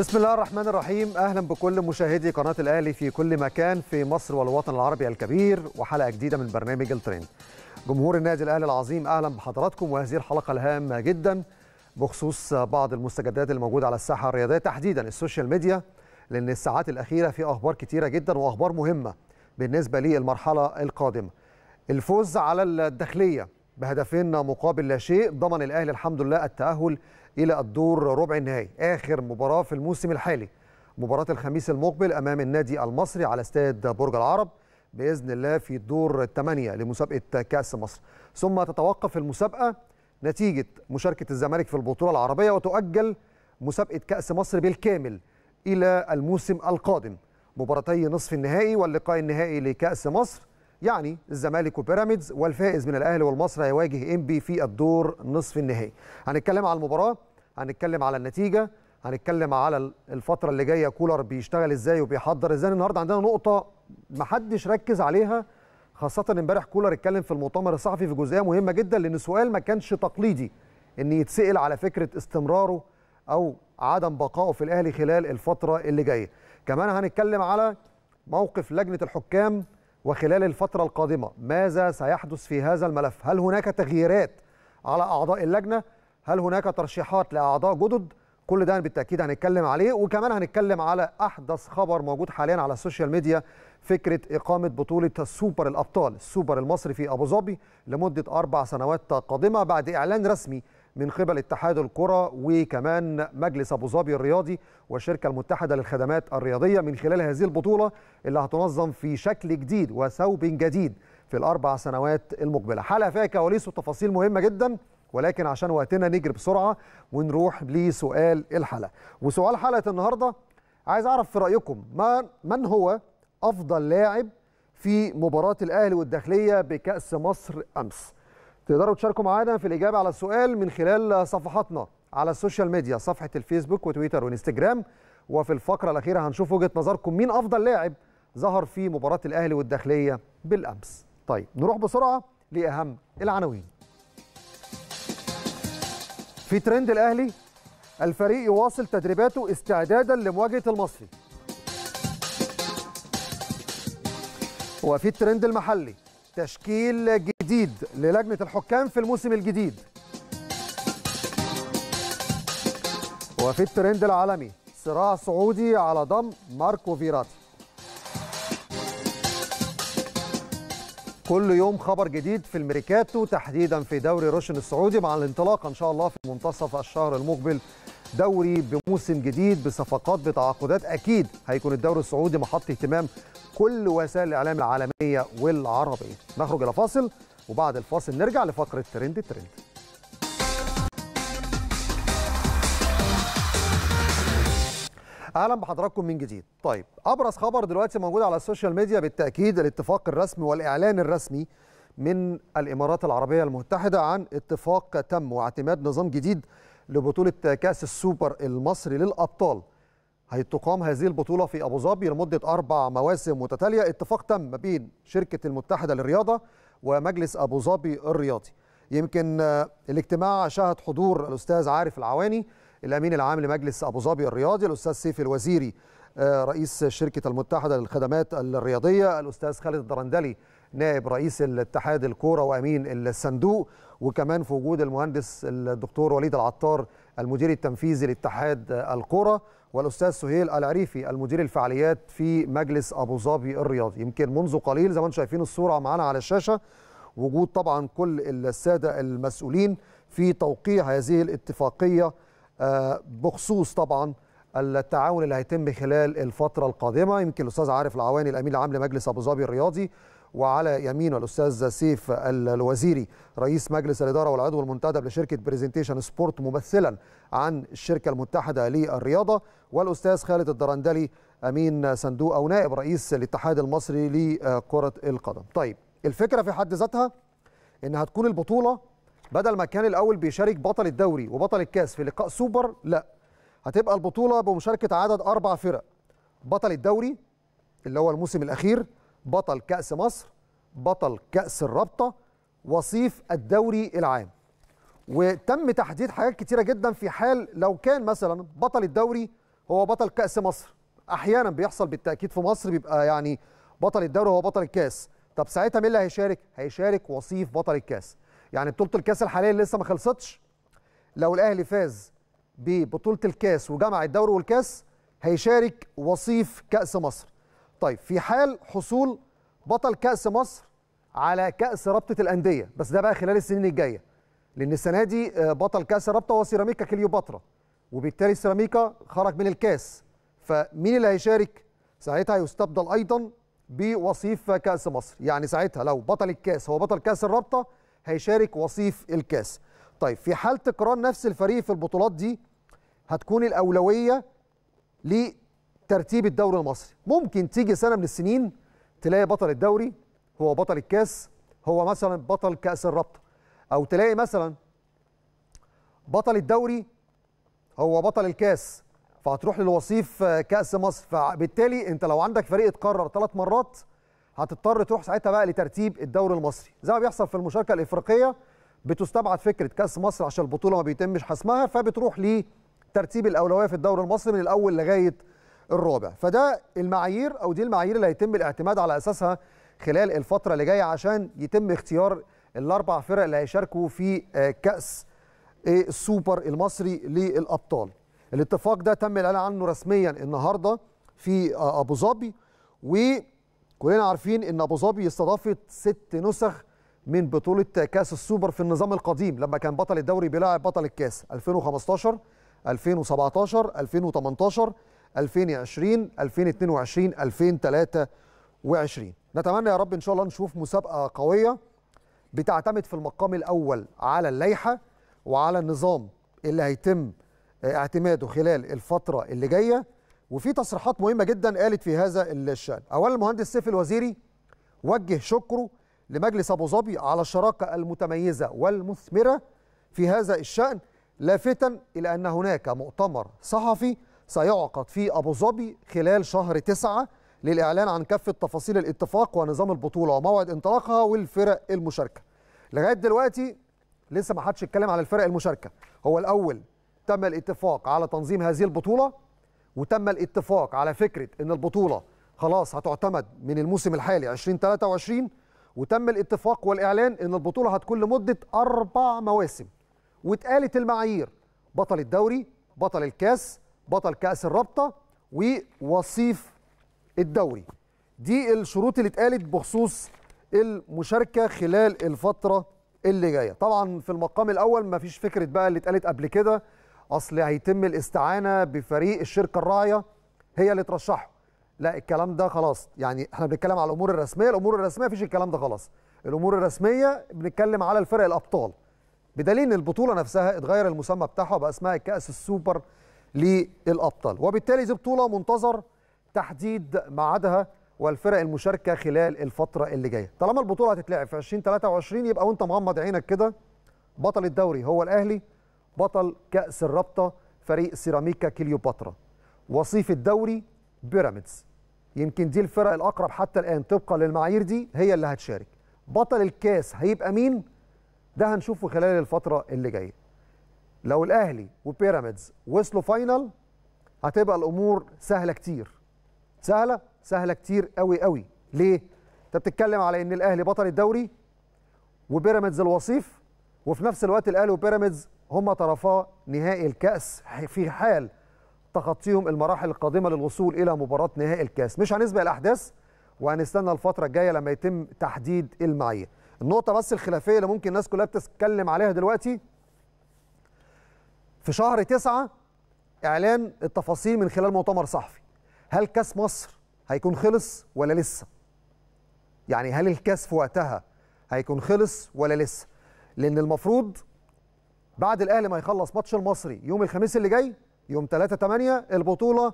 بسم الله الرحمن الرحيم. أهلا بكل مشاهدي قناة الأهلي في كل مكان في مصر والوطن العربي الكبير وحلقة جديدة من برنامج الترند. جمهور النادي الأهلي العظيم أهلا بحضراتكم وهذه الحلقة الهامة جدا بخصوص بعض المستجدات الموجودة على الساحة الرياضية. تحديدا ال social media لأن الساعات الأخيرة في أخبار كتيرة جدا وأخبار مهمة بالنسبة للمرحلة القادمة. الفوز على الداخلية بهدفين مقابل لا شيء ضمن الأهلي الحمد لله التأهل إلى الدور ربع النهائي آخر مباراة في الموسم الحالي. مباراة الخميس المقبل أمام النادي المصري على استاد برج العرب بإذن الله في الدور الثمانية لمسابقة كأس مصر. ثم تتوقف المسابقة نتيجة مشاركة الزمالك في البطولة العربية وتؤجل مسابقة كأس مصر بالكامل إلى الموسم القادم. مباراتي نصف النهائي واللقاء النهائي لكأس مصر يعني الزمالك وبيراميدز والفائز من الأهلي والمصري هيواجه إنبي في الدور نصف النهائي. هنتكلم على المباراة. هنتكلم على النتيجة هنتكلم على الفترة اللي جاية كولر بيشتغل إزاي وبيحضر إزاي. النهارده عندنا نقطة محدش ركز عليها خاصة إمبارح كولر اتكلم في المؤتمر الصحفي في جزئية مهمة جدا لأن سؤال ما كانش تقليدي إن يتسأل على فكرة استمراره أو عدم بقائه في الأهلي خلال الفترة اللي جاية. كمان هنتكلم على موقف لجنة الحكام وخلال الفترة القادمة. ماذا سيحدث في هذا الملف؟ هل هناك تغييرات على أعضاء اللجنة؟ هل هناك ترشيحات لأعضاء جدد؟ كل ده بالتأكيد هنتكلم عليه وكمان هنتكلم على أحدث خبر موجود حاليا على ال social media فكرة إقامة بطولة السوبر الأبطال السوبر المصري في أبو ظبي لمدة أربع سنوات قادمة بعد إعلان رسمي من قبل اتحاد الكرة وكمان مجلس أبو ظبي الرياضي والشركة المتحدة للخدمات الرياضية من خلال هذه البطولة اللي هتنظم في شكل جديد وثوب جديد في الأربع سنوات المقبلة. حلقة فيها كواليس وتفاصيل مهمة جدا. ولكن عشان وقتنا نجري بسرعة ونروح لسؤال الحلقة. وسؤال حلقة النهاردة عايز أعرف في رأيكم ما من هو أفضل لاعب في مباراة الأهلي والداخلية بكأس مصر أمس؟ تقدروا تشاركوا معانا في الإجابة على السؤال من خلال صفحاتنا على ال social media صفحة الفيسبوك وتويتر وإنستجرام. وفي الفقرة الأخيرة هنشوف وجهة نظركم مين أفضل لاعب ظهر في مباراة الأهلي والداخلية بالأمس؟ طيب نروح بسرعة لأهم العناوين. في ترند الأهلي الفريق يواصل تدريباته استعدادا لمواجهة المصري. وفي الترند المحلي تشكيل جديد للجنة الحكام في الموسم الجديد. وفي الترند العالمي صراع سعودي على ضم ماركو فيراتي. كل يوم خبر جديد في الميركاتو تحديدا في دوري روشن السعودي مع الانطلاق إن شاء الله في منتصف الشهر المقبل. دوري بموسم جديد بصفقات بتعاقدات. أكيد هيكون الدوري السعودي محط اهتمام كل وسائل الإعلام العالمية والعربية. نخرج إلى فاصل وبعد الفاصل نرجع لفقرة ترند الترند. أهلا بحضراتكم من جديد. طيب ابرز خبر دلوقتي موجود على ال social media بالتاكيد الاتفاق الرسمي والاعلان الرسمي من الامارات العربيه المتحده عن اتفاق تم واعتماد نظام جديد لبطوله كاس السوبر المصري للابطال. هتقام هذه البطوله في ابو ظبي لمده أربع مواسم متتاليه. اتفاق تم ما بين شركه المتحده للرياضه ومجلس ابو ظبي الرياضي. يمكن الاجتماع شهد حضور الأستاذ عارف العواني الأمين العام لمجلس أبو ظبي الرياضي الأستاذ سيف الوزيري رئيس شركة المتحدة للخدمات الرياضية الأستاذ خالد الدرندلي نائب رئيس الاتحاد الكورة وأمين الصندوق وكمان في وجود المهندس الدكتور وليد العطار المدير التنفيذي لاتحاد الكورة والأستاذ سهيل العريفي المدير الفعاليات في مجلس أبو ظبي الرياضي. يمكن منذ قليل زي ما أنتم شايفين الصورة معانا على الشاشة وجود طبعا كل السادة المسؤولين في توقيع هذه الاتفاقية بخصوص طبعا التعاون اللي هيتم خلال الفترة القادمة يمكن الأستاذ عارف العواني الأمين العام لمجلس أبو ظبي الرياضي وعلى يمينه الأستاذ سيف الوزيري رئيس مجلس الإدارة والعضو المنتدب لشركة Presentation Sport ممثلا عن الشركة المتحدة للرياضة والأستاذ خالد الدرندلي أمين صندوق أو نائب رئيس الاتحاد المصري لكرة القدم. طيب الفكرة في حد ذاتها ان هتكون البطولة بدل ما كان الأول بيشارك بطل الدوري وبطل الكاس في لقاء سوبر لا. هتبقى البطولة بمشاركة عدد أربع فرق. بطل الدوري اللي هو الموسم الأخير بطل كأس مصر بطل كأس الرابطة وصيف الدوري العام. وتم تحديد حاجات كتيرة جدا في حال لو كان مثلا بطل الدوري هو بطل كأس مصر. أحيانا بيحصل بالتأكيد في مصر بيبقى يعني بطل الدوري هو بطل الكاس. طب ساعتها مين اللي هيشارك؟ هيشارك وصيف بطل الكاس. يعني بطولة الكاس الحالية اللي لسه ما خلصتش لو الأهلي فاز ببطولة الكاس وجمع الدوري والكاس هيشارك وصيف كأس مصر. طيب في حال حصول بطل كأس مصر على كأس رابطة الأندية بس ده بقى خلال السنين الجاية لأن السنة دي بطل كأس الرابطه هو سيراميكا كليوباترا وبالتالي سيراميكا خرج من الكاس. فمين اللي هيشارك؟ ساعتها يستبدل أيضا بوصيف كأس مصر. يعني ساعتها لو بطل الكاس هو بطل كأس الرابطة هيشارك وصيف الكاس. طيب في حال تكرار نفس الفريق في البطولات دي هتكون الأولوية لترتيب الدوري المصري. ممكن تيجي سنة من السنين تلاقي بطل الدوري هو بطل الكاس هو مثلا بطل كأس الرابطة. أو تلاقي مثلا بطل الدوري هو بطل الكاس فهتروح للوصيف كأس مصر. فبالتالي أنت لو عندك فريق اتكرر ثلاث مرات هتضطر تروح ساعتها بقى لترتيب الدوري المصري. زي ما بيحصل في المشاركة الإفريقية بتستبعد فكرة كأس مصر عشان البطولة ما بيتمش حسمها فبتروح لترتيب الأولوية في الدوري المصري من الأول لغاية الرابع. فده المعايير أو دي المعايير اللي هيتم الاعتماد على أساسها خلال الفترة اللي جاية عشان يتم اختيار الأربع فرق اللي هيشاركوا في كأس السوبر المصري للأبطال. الاتفاق ده تم الإعلان عنه رسميا النهارده في أبو ظبي وكلنا عارفين إن أبو ظبي استضافت ست نسخ من بطولة كأس السوبر في النظام القديم لما كان بطل الدوري بيلاعب بطل الكاس 2015 2017 2018 2020 2022 2023 نتمنى يا رب إن شاء الله نشوف مسابقة قوية بتعتمد في المقام الأول على اللائحة وعلى النظام اللي هيتم اعتماده خلال الفترة اللي جاية. وفي تصريحات مهمة جدا قالت في هذا الشأن. اولا المهندس سيف الوزيري وجه شكره لمجلس أبو ظبي على الشراكة المتميزة والمثمرة في هذا الشأن لافتا إلى أن هناك مؤتمر صحفي سيعقد في أبو ظبي خلال شهر تسعة للإعلان عن كافه تفاصيل الاتفاق ونظام البطولة وموعد انطلاقها والفرق المشاركة. لغاية دلوقتي لسه ما حدش اتكلم على الفرق المشاركة. هو الأول تم الاتفاق على تنظيم هذه البطولة. وتم الاتفاق على فكرة إن البطولة خلاص هتعتمد من الموسم الحالي 2023 وتم الاتفاق والإعلان إن البطولة هتكون لمدة أربع مواسم. واتقالت المعايير بطل الدوري بطل الكاس بطل كأس الرابطة ووصيف الدوري. دي الشروط اللي اتقالت بخصوص المشاركة خلال الفترة اللي جاية. طبعا في المقام الأول ما فيش فكرة بقى اللي اتقالت قبل كده. أصل هيتم الاستعانة بفريق الشركة الراعية هي اللي ترشحه. لا الكلام ده خلاص. يعني إحنا بنتكلم على الأمور الرسمية الأمور الرسمية مفيش الكلام ده خلاص. الأمور الرسمية بنتكلم على الفرق الأبطال. بدليل إن البطولة نفسها اتغير المسمى بتاعها بقى اسمها كأس السوبر للأبطال. وبالتالي دي بطولة منتظر تحديد ميعادها والفرق المشاركة خلال الفترة اللي جاية. طالما البطولة هتتلعب في 2023 يبقى وأنت مغمض عينك كده. بطل الدوري هو الأهلي. بطل كأس الرابطة فريق سيراميكا كليوباترا. وصيف الدوري بيراميدز. يمكن دي الفرق الأقرب حتى الآن طبقا للمعايير دي هي اللي هتشارك. بطل الكاس هيبقى مين ده هنشوفه خلال الفترة اللي جاية. لو الأهلي وبيراميدز وصلوا فاينل هتبقى الأمور سهلة كتير. سهلة؟ سهلة كتير قوي قوي ليه؟ أنت بتتكلم على إن الأهلي بطل الدوري وبيراميدز الوصيف؟ وفي نفس الوقت الأهلي وبيراميدز هما طرفا نهائي الكأس في حال تخطيهم المراحل القادمة للوصول إلى مباراة نهائي الكأس. مش هنسبق الأحداث وهنستنى الفترة الجاية لما يتم تحديد المعايير النقطة بس الخلافية اللي ممكن الناس كلها بتتكلم عليها دلوقتي في شهر تسعة إعلان التفاصيل من خلال مؤتمر صحفي. هل كأس مصر هيكون خلص ولا لسه؟ يعني هل الكأس في وقتها هيكون خلص ولا لسه؟ لأن المفروض بعد الأهلي ما يخلص ماتش المصري يوم الخميس اللي جاي يوم 3 8 البطولة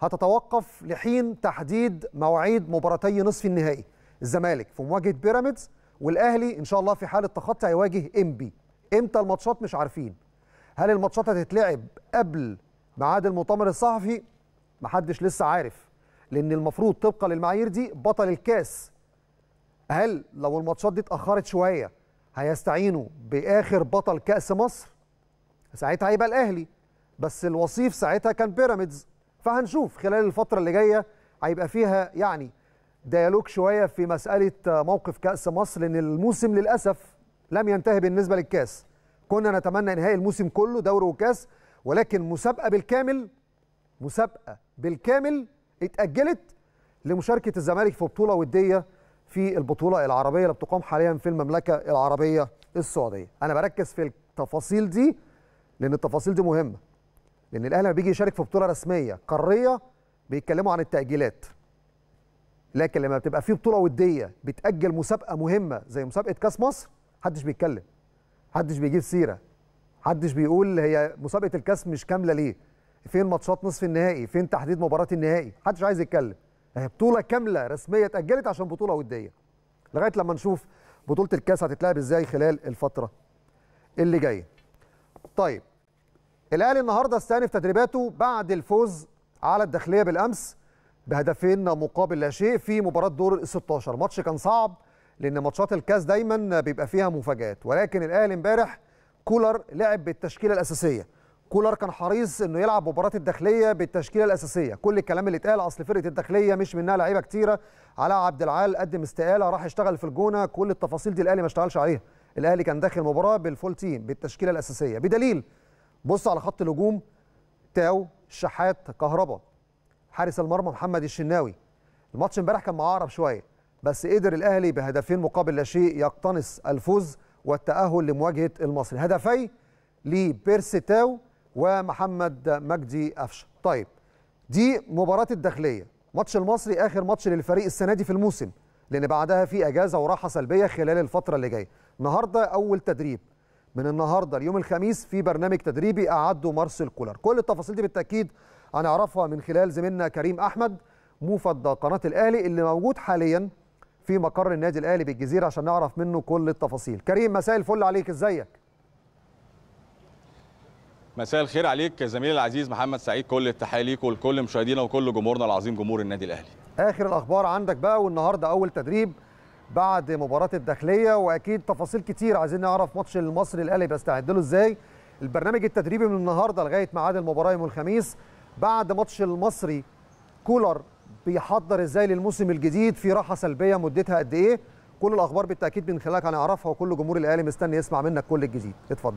هتتوقف لحين تحديد مواعيد مباراتي نصف النهائي. الزمالك في مواجهة بيراميدز والأهلي إن شاء الله في حالة تخطي هيواجه إنبي. إمتى الماتشات مش عارفين. هل الماتشات هتتلعب قبل ميعاد المؤتمر الصحفي؟ محدش لسه عارف لأن المفروض طبقا للمعايير دي بطل الكاس. هل لو الماتشات دي اتأخرت شوية هيستعينوا بآخر بطل كأس مصر؟ ساعتها هيبقى الأهلي بس الوصيف ساعتها كان بيراميدز. فهنشوف خلال الفترة اللي جاية هيبقى فيها يعني ديالوج شوية في مسألة موقف كأس مصر لأن الموسم للأسف لم ينتهي بالنسبة للكاس. كنا نتمنى انهاء الموسم كله دوري وكاس ولكن مسابقة بالكامل مسابقة بالكامل اتأجلت لمشاركة الزمالك في بطولة ودية في البطولة العربية اللي بتقام حاليا في المملكة العربية السعودية. أنا بركز في التفاصيل دي لأن التفاصيل دي مهمة. لأن الأهلي لما بيجي يشارك في بطولة رسمية قارية بيتكلموا عن التأجيلات. لكن لما بتبقى في بطولة ودية بتأجل مسابقة مهمة زي مسابقة كأس مصر محدش بيتكلم. محدش بيجيب سيرة. محدش بيقول هي مسابقة الكأس مش كاملة ليه؟ فين ماتشات نصف النهائي؟ فين تحديد مباراة النهائي؟ محدش عايز يتكلم. هي بطولة كاملة رسمية اتأجلت عشان بطولة ودية. لغاية لما نشوف بطولة الكاس هتتلعب إزاي خلال الفترة اللي جاية. طيب الأهلي النهارده استأنف تدريباته بعد الفوز على الداخلية بالأمس بهدفين مقابل لا شيء في مباراة دور ال 16 ماتش كان صعب لأن ماتشات الكاس دايما بيبقى فيها مفاجآت. ولكن الأهلي امبارح كولر لعب بالتشكيلة الأساسية. كولر كان حريص إنه يلعب مباراة الداخلية بالتشكيلة الأساسية. كل الكلام اللي اتقال أصل فرقة الداخلية مش منها لعيبة كتيره علاء عبد العال قدم استقالة راح يشتغل في الجونة. كل التفاصيل دي الأهلي ما اشتغلش عليها. الأهلي كان داخل المباراه بال full team بالتشكيلة الأساسية. بدليل بص على خط الهجوم. تاو الشحات كهربا. حارس المرمى محمد الشناوي. الماتش امبارح كان معقرب شوية بس قدر الأهلي بهدفين مقابل لا شيء يقتنص الفوز والتأهل لمواجهة المصري. هدفي لبيرسي تاو ومحمد مجدي قفشه. طيب دي مباراة الداخلية. ماتش المصري آخر ماتش للفريق السنة دي في الموسم لأن بعدها في إجازة وراحة سلبية خلال الفترة اللي جاية. النهارده أول تدريب. من النهارده ليوم الخميس في برنامج تدريبي أعده مارسيل كولر. كل التفاصيل دي بالتأكيد هنعرفها من خلال زميلنا كريم أحمد موفد قناة الأهلي اللي موجود حاليا في مقر النادي الأهلي بالجزيرة عشان نعرف منه كل التفاصيل. كريم مساء الفل عليك. إزيك؟ مساء الخير عليك زميلي العزيز محمد سعيد كل التحية ليك ولكل مشاهدينا وكل جمهورنا العظيم جمهور النادي الأهلي. آخر الأخبار عندك بقى والنهاردة أول تدريب بعد مباراة الداخلية وأكيد تفاصيل كتير عايزين نعرف ماتش المصري الأهلي بيستعد له إزاي. البرنامج التدريبي من النهارده لغاية ميعاد المباراة يوم الخميس بعد ماتش المصري كولر بيحضر إزاي للموسم الجديد في راحة سلبية مدتها قد إيه. كل الأخبار بالتأكيد من خلالك هنعرفها وكل جمهور الأهلي مستني يسمع منك كل الجديد. اتفضل.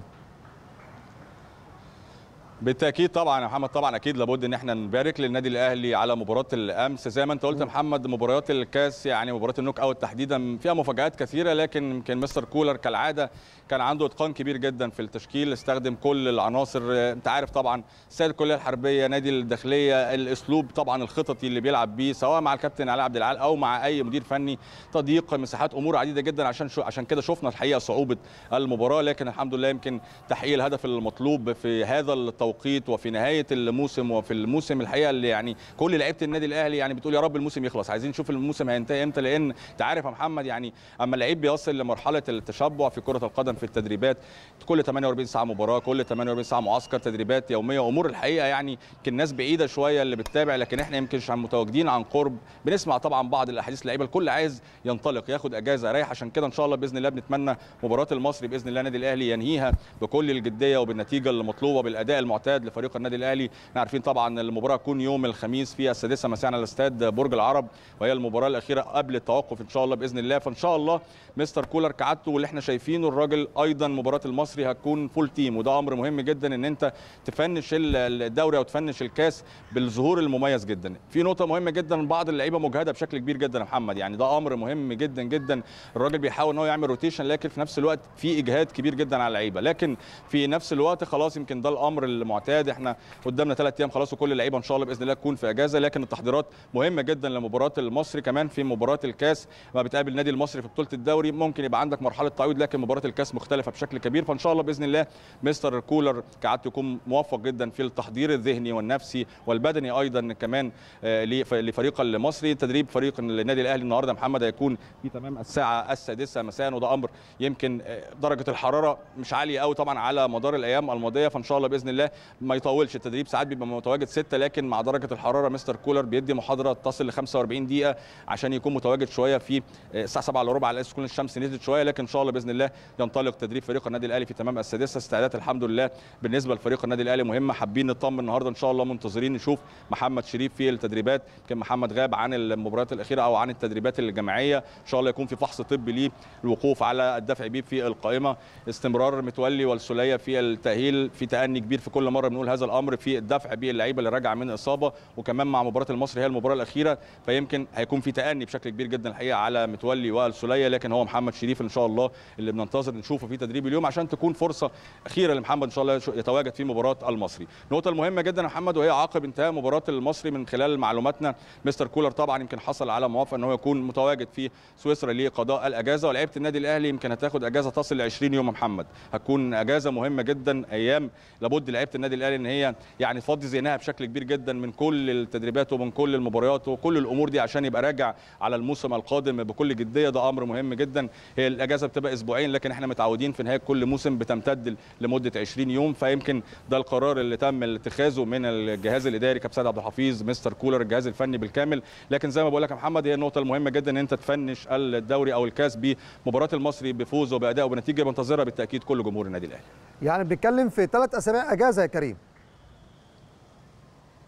بالتأكيد طبعا يا محمد طبعا أكيد لابد إن إحنا نبارك للنادي الأهلي على مباراة الأمس. زي ما أنت قلت يا محمد مباريات الكاس يعني مباراة النوك أوت تحديدا فيها مفاجآت كثيرة لكن يمكن مستر كولر كالعادة كان عنده إتقان كبير جدا في التشكيل استخدم كل العناصر. أنت عارف طبعا سيد الكلية الحربية نادي الداخلية الأسلوب طبعا الخططي اللي بيلعب بيه سواء مع الكابتن علاء عبد العال أو مع أي مدير فني تضييق مساحات أمور عديدة جدا. عشان شو؟ عشان كده شفنا الحقيقة صعوبة المباراة لكن الحمد لله يمكن تحقيق الهدف المطلوب في هذا التوقيت. وفي نهاية الموسم وفي الموسم الحقيقة اللي يعني كل لعيبة النادي الأهلي يعني بتقول يا رب الموسم يخلص. عايزين نشوف الموسم هينتهي إمتى لأن أنت عارف يا محمد يعني أما اللعيب بيصل لمرحلة التشبع في كرة القدم في التدريبات كل 48 ساعة مباراة كل 48 ساعة معسكر تدريبات يومية. امور الحقيقة يعني يمكن الناس بعيدة شوية اللي بتتابع لكن إحنا يمكن مش متواجدين عن قرب بنسمع طبعا بعض الأحاديث. اللعيبه الكل عايز ينطلق ياخد أجازة رايح. عشان كده إن شاء الله بإذن الله بنتمنى مباراة المصري بإذن الله النادي الأهلي ينهيها بكل الجدية وبالنتيجة المطلوبة بالأداء المعتاد لفريق النادي الاهلي. إحنا عارفين طبعا المباراة تكون يوم الخميس فيها السادسة مساء على الاستاد برج العرب وهي المباراة الأخيرة قبل التوقف إن شاء الله بإذن الله. فإن شاء الله مستر كولر كعادته واللي إحنا شايفينه الراجل أيضا مباراة المصري هتكون full team وده أمر مهم جدا إن أنت تفنش الدوري أو تفنش الكاس بالظهور المميز جدا. في نقطة مهمة جدا بعض اللعيبة مجهدة بشكل كبير جدا يا محمد. يعني ده أمر مهم جدا جدا. الراجل بيحاول إن هو يعمل rotation لكن في نفس الوقت في إجهاد كبير جدا على اللعيبة. لكن في نفس الوقت خلاص يمكن ده الأمر المعتاد. إحنا قدامنا ثلاث أيام خلاص وكل اللعيبه ان شاء الله بإذن الله تكون في إجازة لكن التحضيرات مهمة جدا لمباراة المصري كمان في مباراة الكاس. ما بتقابل النادي المصري في بطولة الدوري ممكن يبقى عندك مرحلة تعويض لكن مباراة الكاس مختلفة بشكل كبير. فإن شاء الله بإذن الله مستر كولر كعادته يكون موفق جدا في التحضير الذهني والنفسي والبدني أيضا كمان لفريق المصري. تدريب فريق النادي الأهلي النهارده محمد هيكون في تمام الساعة السادسة مساء وده أمر يمكن درجة الحرارة مش عالية قوي طبعا على مدار الأيام الماضية. فإن شاء الله بإذن الله ما يطولش التدريب ساعات بيبقى متواجد ستة لكن مع درجة الحرارة مستر كولر بيدي محاضرة تصل ل 45 دقيقة عشان يكون متواجد شوية في الساعة 7 الا ربع على أساس تكون الشمس نزلت شوية لكن إن شاء الله بإذن الله ينطلق تدريب فريق النادي الأهلي في تمام السادسة. استعدادات الحمد لله بالنسبة لفريق النادي الأهلي مهمة حابين نطمن النهارده إن شاء الله منتظرين نشوف محمد شريف في التدريبات يمكن محمد غاب عن المباريات الأخيرة أو عن التدريبات الجماعية. إن شاء الله يكون في فحص طبي ليه الوقوف على الدفع بيه في القائمة. استمرار متولي والسولية في التأهيل في تأني كبير في كل مرة بنقول هذا الأمر في الدفع باللعيبه اللي راجعة من إصابة وكمان مع مباراة المصري هي المباراة الأخيرة فيمكن هيكون في تأني بشكل كبير جدا الحقيقة على متولي والسوليه لكن هو محمد شريف إن شاء الله اللي بننتظر نشوفه في تدريب اليوم عشان تكون فرصة أخيرة لمحمد إن شاء الله يتواجد في مباراة المصري. النقطة المهمة جدا يا محمد وهي عقب انتهاء مباراة المصري من خلال معلوماتنا مستر كولر طبعا يمكن حصل على موافقة إن هو يكون متواجد في سويسرا لقضاء الأجازة ولاعيبه النادي الأهلي يمكن هتاخد أجازة تصل ل 20 يوم محمد. هتكون أجازة مهمة جدا أيام لابد لعيبة النادي الأهلي إن هي يعني تفضي ذهنها بشكل كبير جدا من كل التدريبات ومن كل المباريات وكل الأمور دي عشان يبقى راجع على الموسم القادم بكل جدية. ده أمر مهم جدا. هي الأجازة بتبقى أسبوعين لكن إحنا متعودين في نهاية كل موسم بتمتد لمدة 20 يوم. فيمكن ده القرار اللي تم اتخاذه من الجهاز الإداري كابتن عبد الحفيظ مستر كولر الجهاز الفني بالكامل. لكن زي ما بقول لك يا محمد هي النقطة المهمة جدا إن أنت تفنش الدوري أو الكاس بمباراة المصري بفوز وبأداء وبنتيجة. بنتظرها بالتأكيد كل جمهور النادي الأهلي. يعني بنتكلم في ثلاث أسابيع أجازة يا كريم.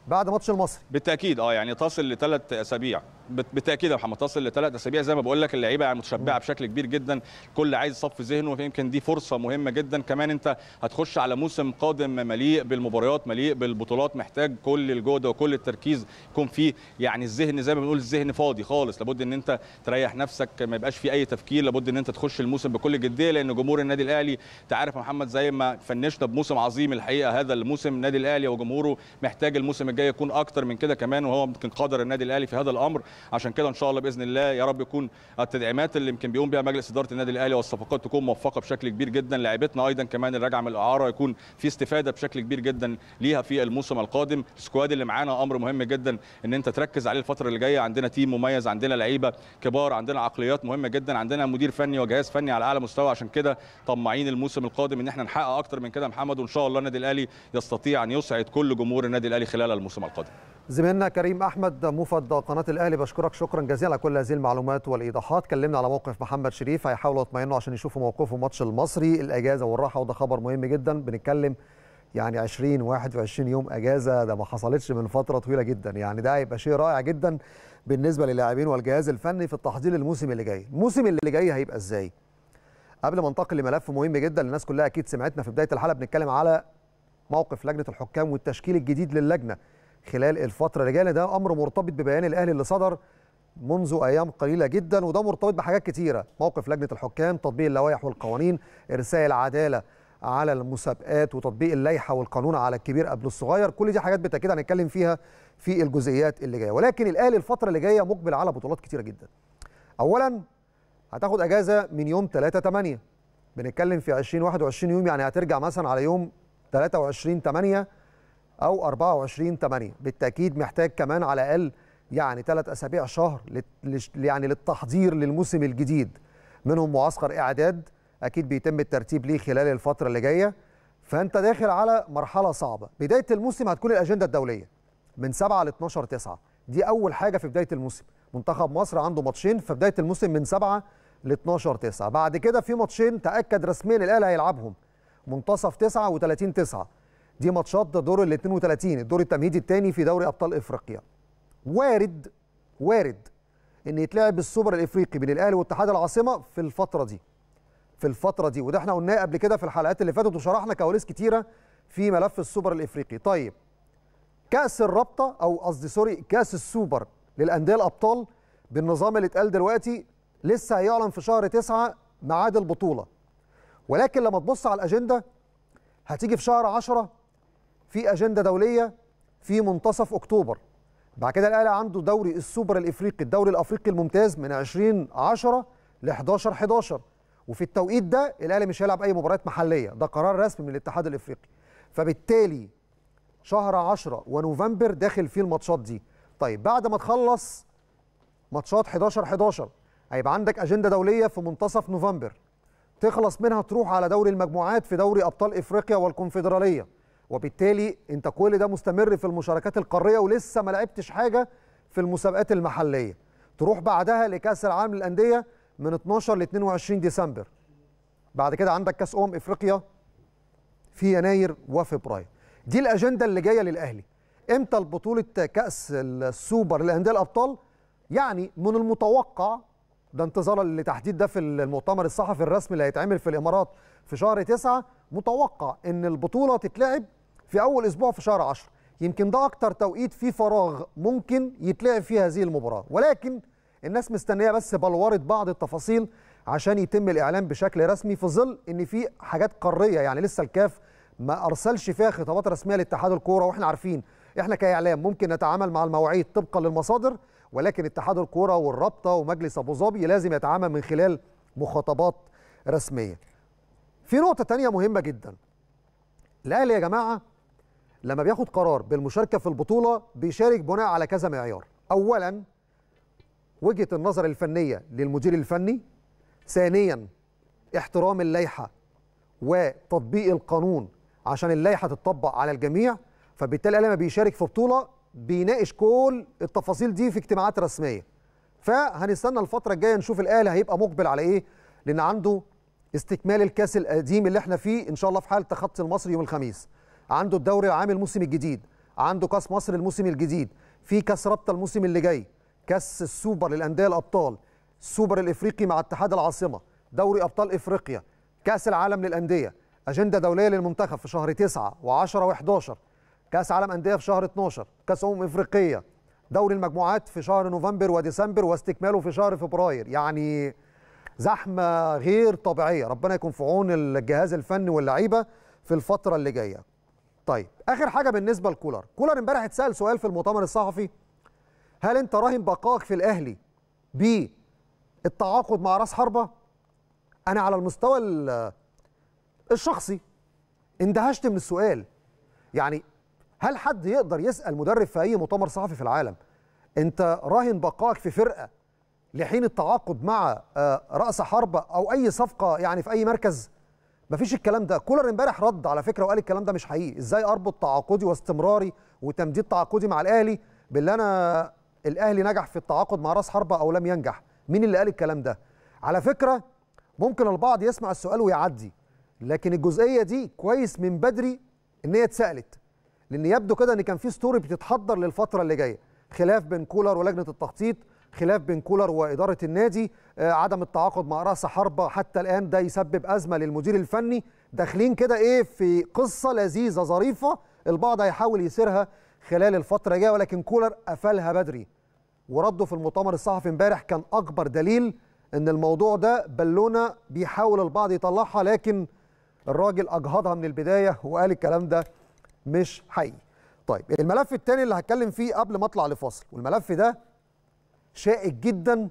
بعد ماتش المصري. بالتأكيد آه يعني تصل لثلاث أسابيع. بالتأكيد يا محمد تصل لثلاث أسابيع. زي ما بقول لك اللعيبة يعني متشبعة بشكل كبير جدا. الكل عايز يصفي ذهنه يمكن دي فرصة مهمة جدا. كمان أنت هتخش على موسم قادم مليء بالمباريات مليء بالبطولات محتاج كل الجهد وكل التركيز يكون فيه. يعني الذهن زي ما بنقول الذهن فاضي خالص. لابد إن أنت تريح نفسك ما يبقاش في أي تفكير. لابد إن أنت تخش الموسم بكل جدية لأن جمهور النادي الأهلي أنت عارف يا محمد زي ما فنشنا بموسم عظيم الحقيقة هذا الموسم النادي الأهلي وجمهوره محتاج الموسم الجاي يكون أكتر من كده كمان وهو يمكن قدر النادي الأهلي في هذا الأمر. عشان كده إن شاء الله بإذن الله يا رب يكون التدعيمات اللي يمكن بيقوم بها مجلس إدارة النادي الأهلي والصفقات تكون موفقة بشكل كبير جدا. لاعبتنا أيضا كمان الراجعه من الإعارة يكون في استفادة بشكل كبير جدا ليها في الموسم القادم. السكواد اللي معانا أمر مهم جدا إن أنت تركز عليه الفترة اللي جاية. عندنا تيم مميز عندنا لعيبة كبار عندنا عقليات مهمة جدا عندنا مدير فني وجهاز فني على أعلى مستوى. عشان كده طماعين الموسم القادم إن إحنا نحقق أكتر من كده محمد وإن شاء الله النادي الأهلي يستطيع أن يسعد كل جمهور النادي الأهلي خلال الموسم القادم. زميلنا كريم أحمد موفد قناة الأهلي بشكرك شكرا جزيلا على كل هذه المعلومات والإيضاحات. كلمنا على موقف محمد شريف هيحاولوا يطمئنوا عشان يشوفوا موقفه ماتش المصري. الإجازة والراحة وده خبر مهم جدا. بنتكلم يعني 20 21 يوم إجازة ده ما حصلتش من فترة طويلة جدا. يعني ده هيبقى شيء رائع جدا بالنسبة للاعبين والجهاز الفني في التحضير للموسم اللي جاي. الموسم اللي جاي هيبقى إزاي؟ قبل ما انتقل لملف مهم جدا الناس كلها أكيد سمعتنا في بداية الحلقة بنتكلم على موقف لجنة الحكام والتشكيل الجديد للجنة. خلال الفترة اللي جاية ده أمر مرتبط ببيان الأهلي اللي صدر منذ أيام قليلة جدا وده مرتبط بحاجات كتيرة. موقف لجنة الحكام تطبيق اللوائح والقوانين إرسال العدالة على المسابقات وتطبيق اللائحة والقانون على الكبير قبل الصغير. كل دي حاجات بالتأكيد هنتكلم فيها في الجزئيات اللي جاية. ولكن الأهلي الفترة اللي جاية مقبل على بطولات كتيرة جدا. اولا هتاخد أجازة من يوم 3 8 بنتكلم في 20 21 يوم يعني هترجع مثلا على يوم 23 8 أو 24 8 بالتأكيد محتاج كمان على الأقل يعني ثلاث أسابيع شهر يعني للتحضير للموسم الجديد. منهم معسكر إعداد أكيد بيتم الترتيب ليه خلال الفترة اللي جاية. فأنت داخل على مرحلة صعبة. بداية الموسم هتكون الأجندة الدولية من 7 ل 12 9 دي أول حاجة في بداية الموسم. منتخب مصر عنده ماتشين في بداية الموسم من 7 ل 12 9 بعد كده في ماتشين تأكد رسميا الأهلي هيلعبهم. منتصف 9 و30 9 دي ماتشات دور ال 32 الدور التمهيدي الثاني في دوري أبطال إفريقيا. وارد وارد إن يتلعب السوبر الإفريقي بين الأهلي واتحاد العاصمة في الفترة دي. في الفترة دي وده إحنا قلناه قبل كده في الحلقات اللي فاتت وشرحنا كواليس كتيرة في ملف السوبر الإفريقي. طيب كأس الرابطة أو قصدي sorry كأس السوبر للأندية الأبطال بالنظام اللي اتقال دلوقتي لسه هيعلن في شهر تسعة ميعاد البطولة. ولكن لما تبص على الأجندة هتيجي في شهر 10 في أجندة دولية في منتصف أكتوبر. بعد كده الأهلي عنده دوري السوبر الإفريقي الدوري الأفريقي الممتاز من 20 10 ل 11 11 وفي التوقيت ده الأهلي مش هيلعب أي مباريات محلية ده قرار رسمي من الاتحاد الإفريقي. فبالتالي شهر 10 ونوفمبر داخل فيه الماتشات دي. طيب بعد ما تخلص ماتشات 11 11 هيبقى عندك أجندة دولية في منتصف نوفمبر. تخلص منها تروح على دوري المجموعات في دوري أبطال إفريقيا والكونفدرالية. وبالتالي انت كل ده مستمر في المشاركات القارية ولسه ما لعبتش حاجة في المسابقات المحلية. تروح بعدها لكأس العالم للأندية من 12 ل 22 ديسمبر. بعد كده عندك كأس أمم إفريقيا في يناير وفبراير. دي الأجندة اللي جاية للأهلي. إمتى البطولة كأس السوبر للأندية الأبطال؟ يعني من المتوقع ده انتظارا لتحديد ده في المؤتمر الصحفي الرسمي اللي هيتعمل في الإمارات في شهر تسعة متوقع إن البطولة تتلعب في أول أسبوع في شهر 10 يمكن ده أكتر توقيت فيه فراغ ممكن يتلعب فيه هذه المباراة. ولكن الناس مستنية بس بلورة بعض التفاصيل عشان يتم الإعلان بشكل رسمي في ظل إن في حاجات قارية يعني لسه الكاف ما أرسلش فيها خطابات رسمية لاتحاد الكورة وإحنا عارفين. إحنا كإعلام ممكن نتعامل مع المواعيد طبقا للمصادر ولكن اتحاد الكورة والرابطة ومجلس أبو ظبي لازم يتعامل من خلال مخاطبات رسمية. في نقطة تانية مهمة جدا. الأهلي يا جماعة لما بياخد قرار بالمشاركة في البطولة بيشارك بناء على كذا معيار. اولا وجهة النظر الفنية للمدير الفني. ثانيا احترام اللائحة وتطبيق القانون عشان اللائحة تطبق على الجميع فبالتالي لما بيشارك في بطولة بيناقش كل التفاصيل دي في اجتماعات رسمية فهنستنى الفترة الجاية نشوف الأهلي هيبقى مقبل على إيه لأن عنده استكمال الكاس القديم اللي إحنا فيه إن شاء الله في حاله تخطي المصري يوم الخميس. عنده الدوري العام الموسم الجديد عنده كاس مصر الموسم الجديد في كاس رابطة الموسم اللي جاي كاس السوبر للأندية الأبطال السوبر الإفريقي مع اتحاد العاصمة دوري أبطال إفريقيا كاس العالم للأندية أجندة دولية للمنتخب في شهر 9 و10 و11 كاس عالم أندية في شهر 12 كاس أمم إفريقية دوري المجموعات في شهر نوفمبر وديسمبر واستكماله في شهر فبراير يعني زحمة غير طبيعية. ربنا يكون في عون الجهاز الفني واللعيبة في الفترة اللي جاية. طيب آخر حاجة بالنسبة لكولر. كولر امبارح اتسأل سؤال في المؤتمر الصحفي. هل انت راهن بقائك في الأهلي بالتعاقد مع راس حربة؟ أنا على المستوى الشخصي اندهشت من السؤال. يعني هل حد يقدر يسأل مدرب في أي مؤتمر صحفي في العالم انت راهن بقائك في فرقة لحين التعاقد مع رأس حربه أو أي صفقة يعني في أي مركز؟ مفيش الكلام ده. كولر امبارح رد على فكرة وقال الكلام ده مش حقيقي. إزاي أربط تعاقدي واستمراري وتمديد تعاقدي مع الأهلي باللي أنا الأهلي نجح في التعاقد مع رأس حربه أو لم ينجح؟ مين اللي قال الكلام ده؟ على فكرة ممكن البعض يسمع السؤال ويعدي لكن الجزئية دي كويس من بدري إن هي اتسألت لأن يبدو كده إن كان في ستوري بتتحضر للفترة اللي جاية. خلاف بين كولر ولجنة التخطيط خلاف بين كولر وإدارة النادي آه عدم التعاقد مع رأس حربة حتى الآن ده يسبب أزمة للمدير الفني. داخلين كده إيه؟ في قصة لذيذة ظريفة البعض هيحاول يسيرها خلال الفترة الجاية ولكن كولر قفلها بدري. ورده في المؤتمر الصحفي امبارح كان أكبر دليل إن الموضوع ده بالونة بيحاول البعض يطلعها لكن الراجل أجهضها من البداية وقال الكلام ده مش حقيقي. طيب الملف الثاني اللي هتكلم فيه قبل ما أطلع لفاصل والملف ده شائك جدا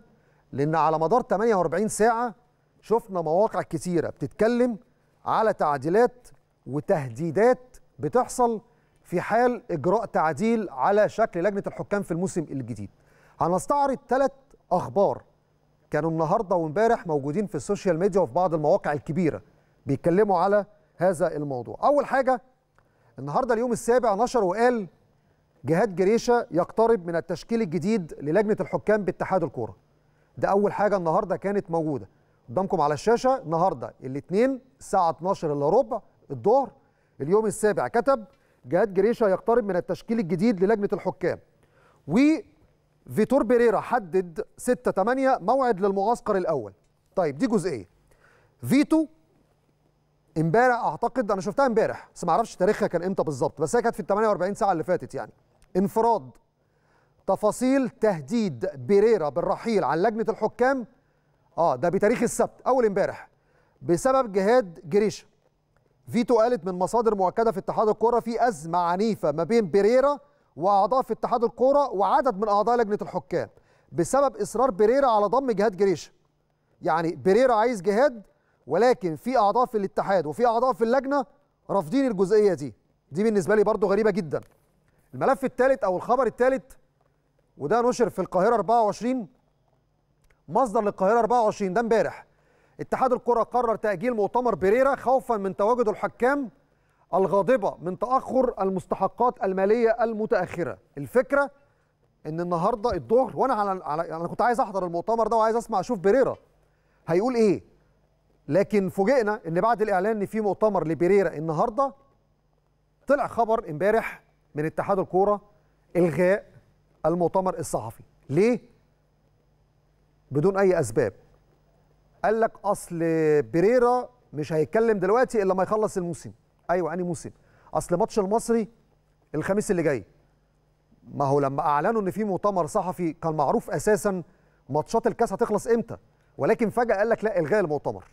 لأن على مدار 48 ساعة شفنا مواقع كتيرة بتتكلم على تعديلات وتهديدات بتحصل في حال إجراء تعديل على شكل لجنة الحكام في الموسم الجديد. هنستعرض ثلاث أخبار كانوا النهارده وامبارح موجودين في السوشيال ميديا وفي بعض المواقع الكبيرة بيتكلموا على هذا الموضوع. أول حاجة النهارده اليوم السابع نشر وقال جهاد جريشة يقترب من التشكيل الجديد للجنة الحكام باتحاد الكورة. ده أول حاجة النهارده كانت موجودة قدامكم على الشاشة النهارده الاثنين الساعة 12 إلا ربع الظهر اليوم السابع كتب جهاد جريشة يقترب من التشكيل الجديد للجنة الحكام. وفيتور بيريرا حدد 6 8 موعد للمعسكر الأول. طيب دي جزئية. فيتو امبارح أعتقد أنا شفتها امبارح بس ما أعرفش تاريخها كان إمتى بالظبط بس هي كانت في ال 48 ساعة اللي فاتت يعني انفراد. تفاصيل تهديد بيريرا بالرحيل عن لجنة الحكام. آه ده بتاريخ السبت أول امبارح. بسبب جهاد جريشة. فيتو قالت من مصادر مؤكدة في اتحاد الكورة في أزمة عنيفة ما بين بيريرا وأعضاء في اتحاد الكورة وعدد من أعضاء لجنة الحكام. بسبب إصرار بيريرا على ضم جهاد جريشة. يعني بيريرا عايز جهاد ولكن في أعضاء في الاتحاد وفي أعضاء في اللجنة رافضين الجزئية دي. دي بالنسبة لي برضو غريبة جدا. الملف الثالث أو الخبر الثالث وده نشر في القاهرة 24 مصدر للقاهرة 24 ده امبارح. اتحاد الكرة قرر تأجيل مؤتمر بيريرا خوفا من تواجد الحكام الغاضبة من تأخر المستحقات المالية المتأخرة. الفكرة إن النهارده الظهر وأنا على, على أنا كنت عايز أحضر المؤتمر ده وعايز أسمع أشوف بيريرا. هيقول إيه؟ لكن فوجئنا إن بعد الإعلان إن في مؤتمر لبيريرا النهارده طلع خبر امبارح من اتحاد الكورة إلغاء المؤتمر الصحفي. ليه؟ بدون أي أسباب. قال لك أصل بيريرا مش هيتكلم دلوقتي إلا ما يخلص الموسم. أيوه أنهي موسم؟ أصل ماتش المصري الخميس اللي جاي. ما هو لما أعلنوا إن في مؤتمر صحفي كان معروف أساسا ماتشات الكاس هتخلص إمتى ولكن فجأة قال لك لا إلغاء المؤتمر.